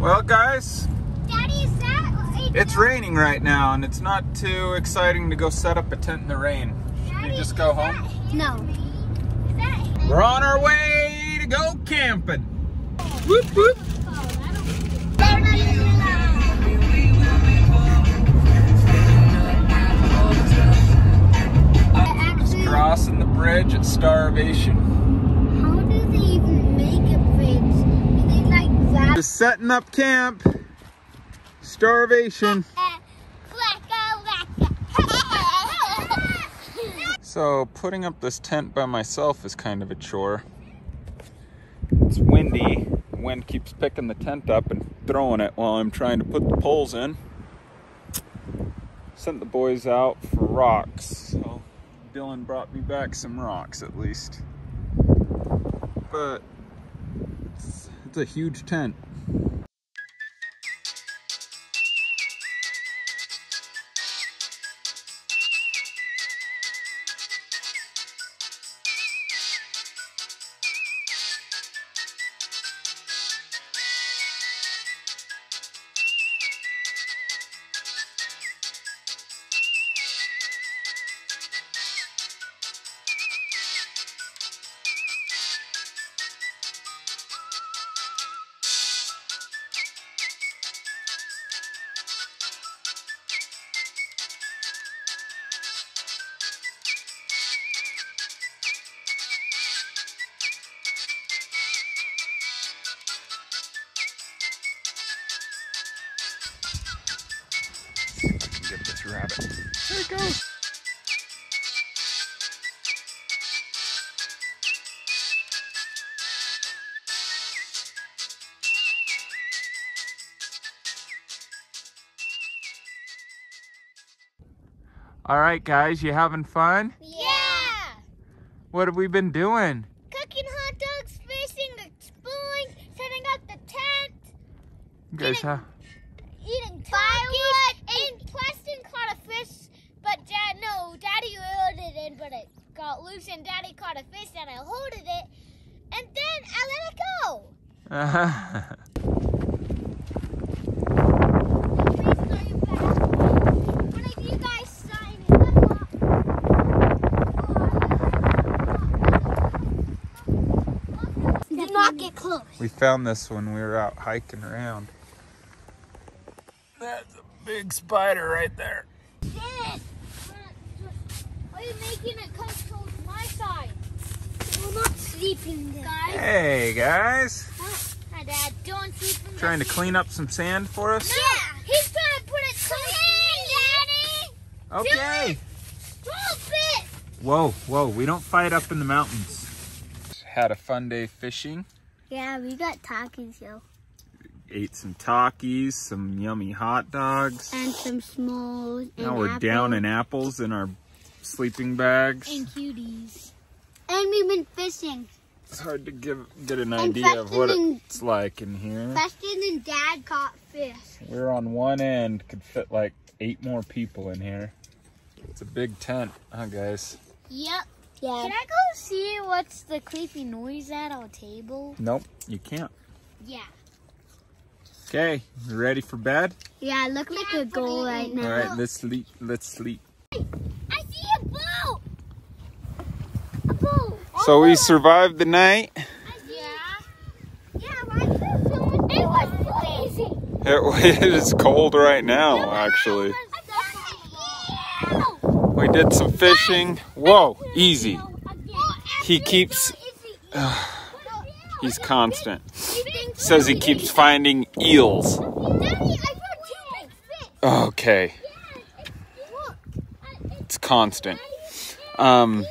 Well, guys, Daddy, is that? a it's dog? raining right now, and it's not too exciting to go set up a tent in the rain. Should we just go is home? No. Is? We're on our way to go camping. Whoop, whoop. Crossing the bridge at Starvation. Setting up camp. Starvation. So putting up this tent by myself is kind of a chore. It's windy. The wind keeps picking the tent up and throwing it while I'm trying to put the poles in. Sent the boys out for rocks. So Dylan brought me back some rocks at least. But it's, it's a huge tent. This rabbit. There it goes. All right, guys, you having fun? Yeah! What have we been doing? Cooking hot dogs, fishing, exploring, setting up the tent, You guys have eating firewood, and Preston caught a fish, but Dad, no, Daddy reeled it in, but it got loose, and Daddy caught a fish, and I holded it, and then I let it go. Please go back. One of you guys sign it. Do not get close. we found this when we were out hiking around. That's a big spider right there. Dad, are you making it come towards my side? We're not sleeping, guys. Hey, guys. Hi, Dad. Don't sleep in Trying to clean up some sand for us? Yeah, he's trying to put it clean, Daddy. Okay. Stop it. Whoa, whoa, we don't fight up in the mountains. Had a fun day fishing. Yeah, we got Takis, yo. Ate some Takis, some yummy hot dogs. And some small. Now we're down in apples in our sleeping bags. And cuties. And we've been fishing. It's hard to give get an idea of what and- it's like in here. Preston and Dad caught fish. We're on one end, could fit like eight more people in here. It's a big tent, huh guys? Yep. Yeah. Can I go see what's the creepy noise at our table? Nope, you can't. Yeah. Okay, ready for bed? Yeah, I look like a goal right now. All right, let's sleep. Let's sleep. I see a boat. A boat. So we survived the night. It. It, it is cold right now, actually. We did some fishing. Whoa, easy. He keeps, he's constant. Says he keeps finding eels. Okay, it's constant. Um,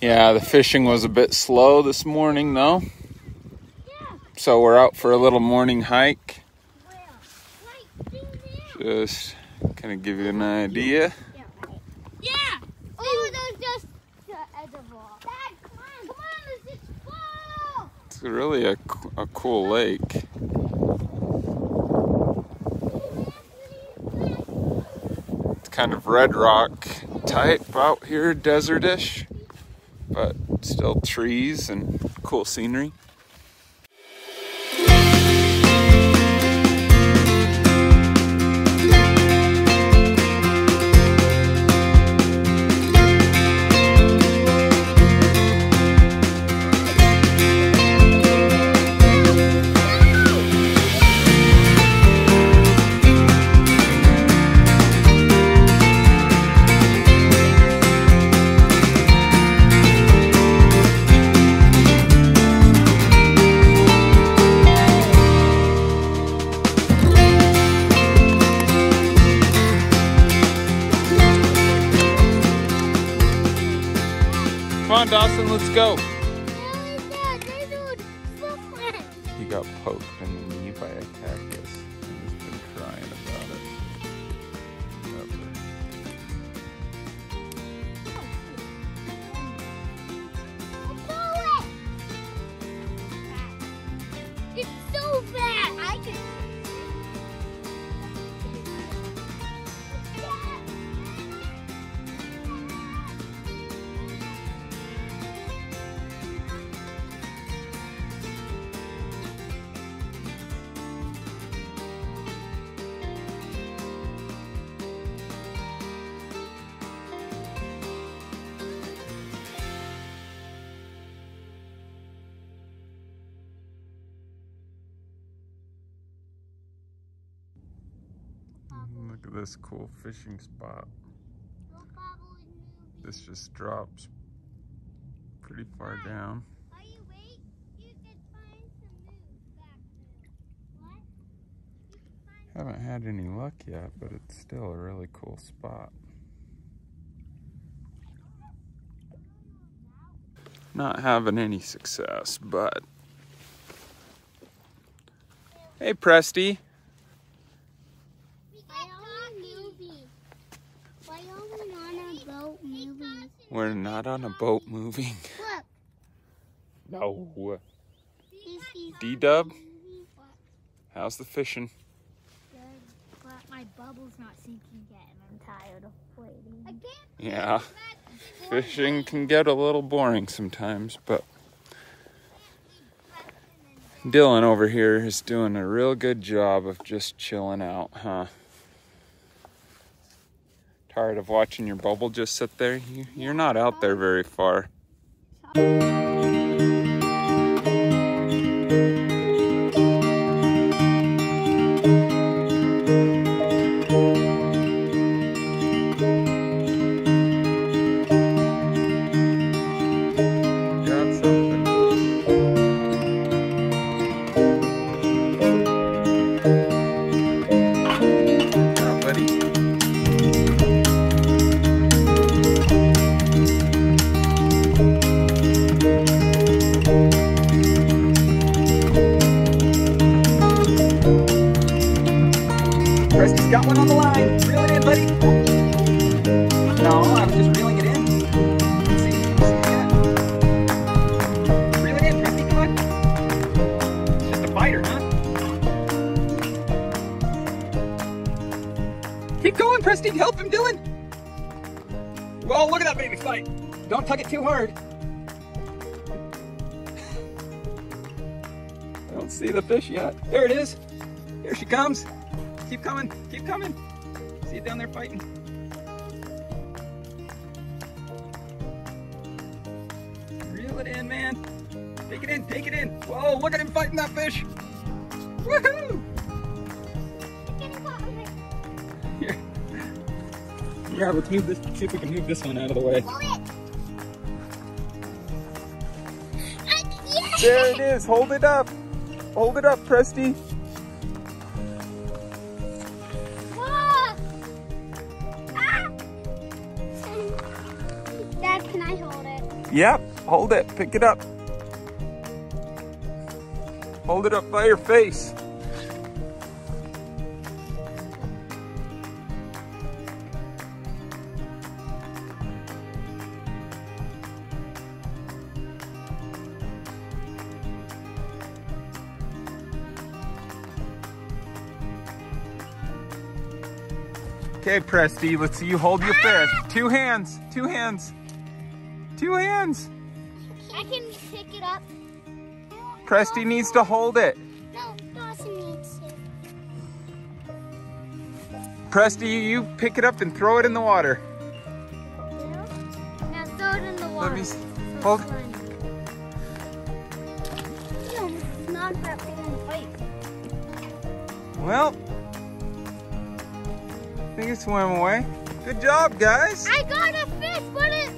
yeah, the fishing was a bit slow this morning, though. So we're out for a little morning hike. Just kind of give you an idea. Yeah. Oh, those just the edible. Dad, come on, come on, just follow. It's really a, a cool lake. It's kind of red rock type out here, desertish, but still trees and cool scenery. Go. Really, Dad, there's no footprint. He got poked in the knee by a cactus and he's been crying Look at this cool fishing spot. This just drops pretty far down. Are you wait? You can find some moves back there. What? You can find Haven't had any luck yet, but it's still a really cool spot. Not having any success, but. Hey, Presty. We Why are we moving? Why are we on a boat moving? We're not on a boat moving. Look. No. He's D-Dub, how's the fishing? Good, but my bubble's not sinking yet, and I'm tired of waiting. Yeah, fishing can get a little boring sometimes, but Dylan over here is doing a real good job of just chilling out, huh? Tired of watching your bubble just sit there? You, you're not out there very far. Presty's got one on the line. Reel it in, buddy. No, I was just reeling it in. See, see that? Reel it in, Presty, come on. It's just a biter, huh? Keep going, Presty. Help him, Dylan. Whoa, look at that baby fight. Don't tug it too hard. I don't see the fish yet. There it is. Here she comes. Keep coming. Keep coming. See it down there fighting. Reel it in, man. Take it in. Take it in. Whoa, look at him fighting that fish. Woohoo! Here. Yeah, let's move this. See if we can move this one out of the way. pull it. I. There it is. Hold it up. Hold it up, Presty. Yep, hold it. Pick it up. Hold it up by your face. Okay, Presty, let's see you hold your fish. Two hands, two hands, two hands. I can pick it up. Presty needs to hold it. No, Dawson needs to. Presty, you pick it up and throw it in the water. Now throw it in the water. Let me s- hold. No, it's not that big of a. Well, I think it swam away. Good job, guys. I got a fish, but it.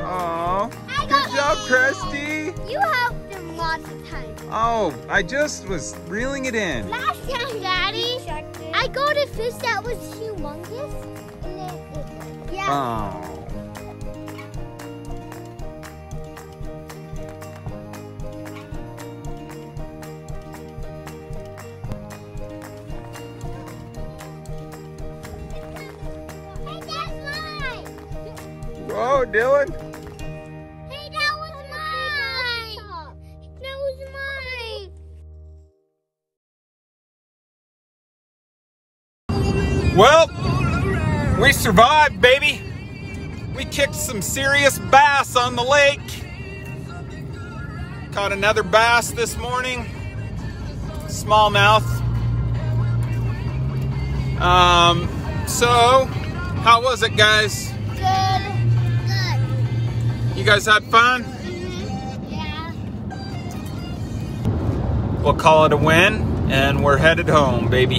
Oh, good job, it. Presty. You helped him lots of times. Oh, I just was reeling it in. Last time, Daddy, I got a fish that was humongous. And then it, yeah. Oh. Doing? Hey, that was mine. That was mine. Well, we survived, baby. We kicked some serious bass on the lake. Caught another bass this morning. Smallmouth. Um, so, how was it, guys? Good. Guys had fun? Yeah. We'll call it a win, and we're headed home, baby.